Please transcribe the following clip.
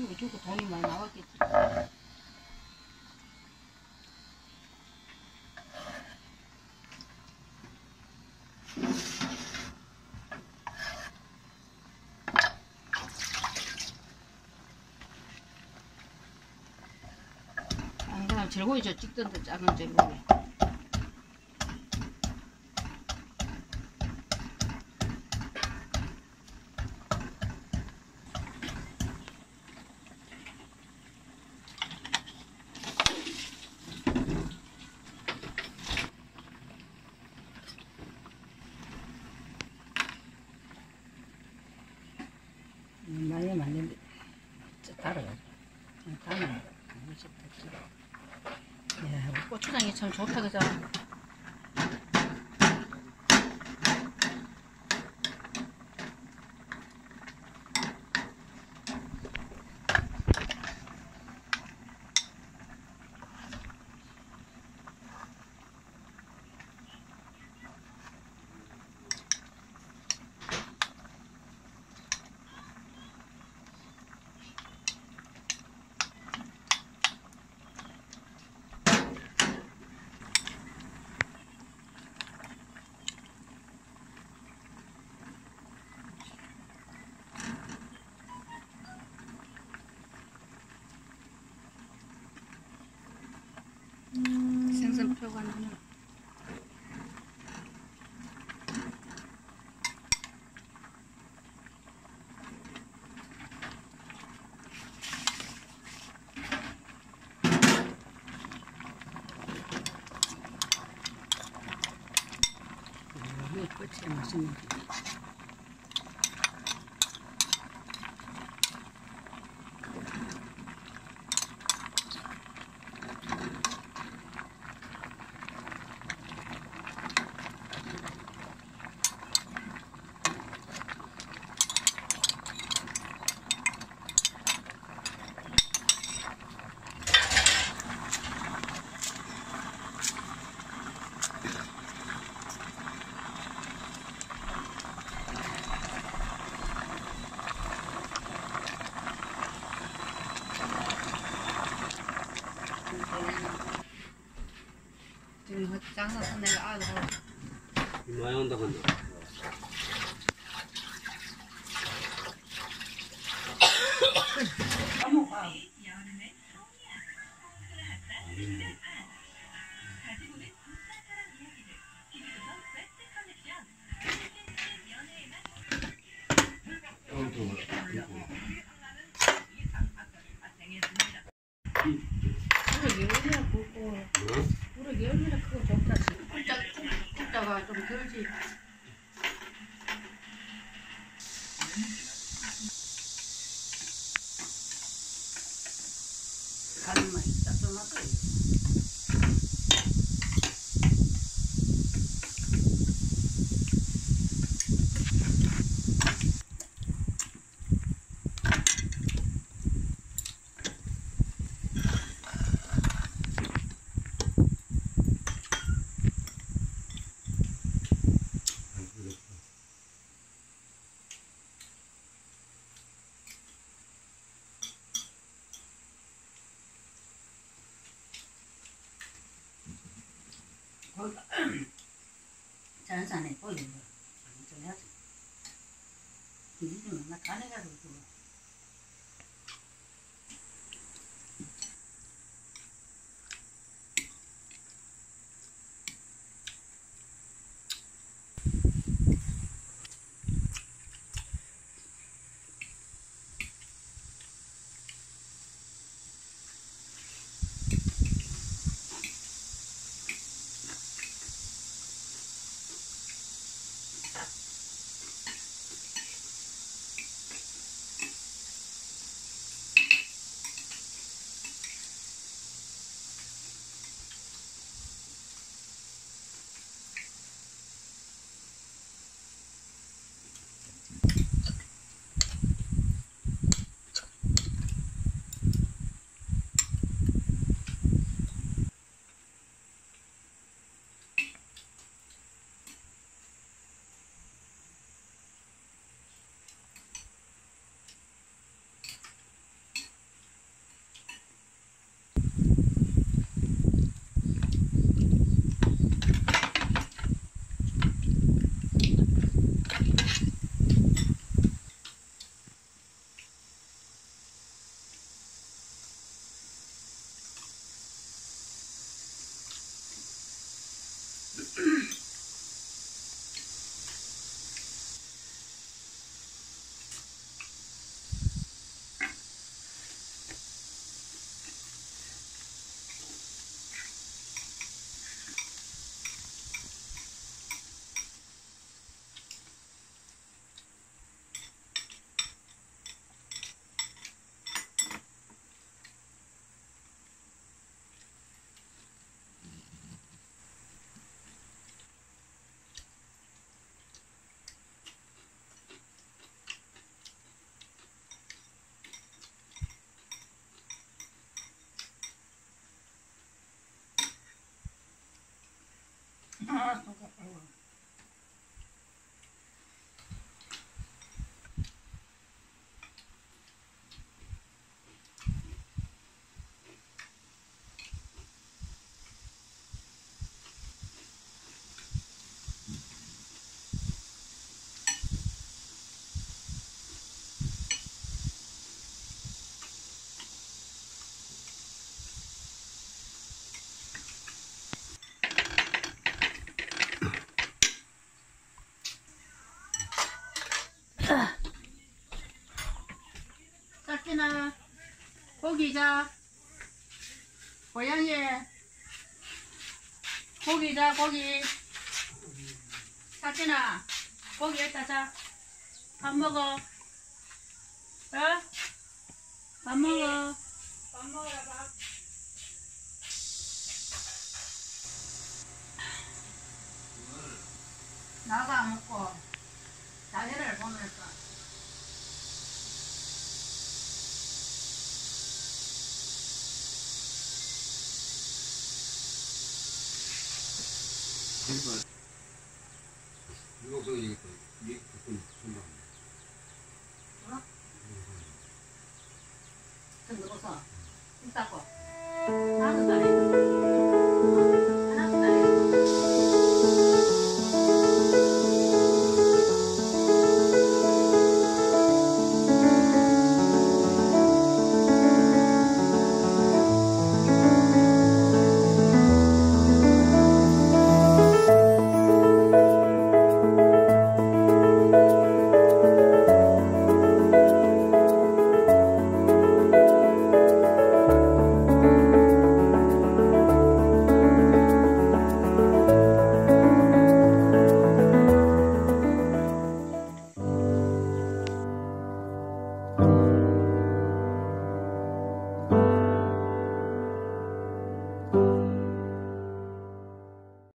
이거 주고 돈이 많이 나왔겠지. 아, 그냥 절고기 저 찍던데 작은 절고기. 음, 많이 만든데 달아가지고 담 아 야, 고추장이 참 좋다 그죠? 생선표가 나는 이게 끝이 지금 장사서 내가 아들하고 많이 온다 간다. 까먹어. 그러게 얼마나 크고 좋다. 굵자 굵자가 좀 덜지 가는 맛이 짭짤하다 자연산에 보이는 거. 좀 해야지. 이제 나 간해가지고 awesome. 고기자. 고양이 고기자 고기. 짝지나 고기 했다 자밥 먹어. 어? 밥 먹어. 밥 먹어라 밥. 나가 안 먹고 자리를 보면서 이거 이거 이게 조금 준다. 좀 넣어서 좀 닦고 나는 말이야